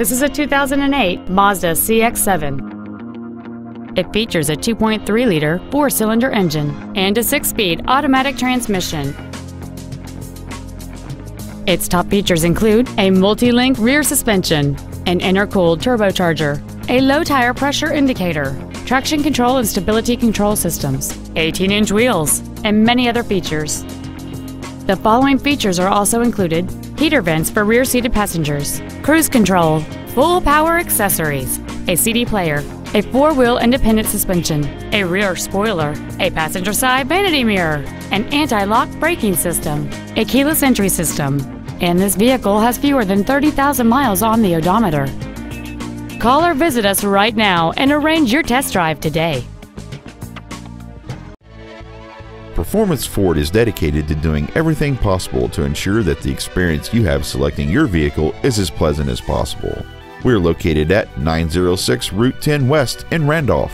This is a 2008 Mazda CX-7. It features a 2.3-liter four-cylinder engine and a six-speed automatic transmission. Its top features include a multi-link rear suspension, an intercooled turbocharger, a low tire pressure indicator, traction control and stability control systems, 18-inch wheels, and many other features. The following features are also included heater vents for rear-seated passengers, cruise control, full power accessories, a CD player, a four-wheel independent suspension, a rear spoiler, a passenger side vanity mirror, an anti-lock braking system, a keyless entry system, and this vehicle has fewer than 30,000 miles on the odometer. Call or visit us right now and arrange your test drive today. Performance Ford is dedicated to doing everything possible to ensure that the experience you have selecting your vehicle is as pleasant as possible. We are located at 906 Route 10 West in Randolph.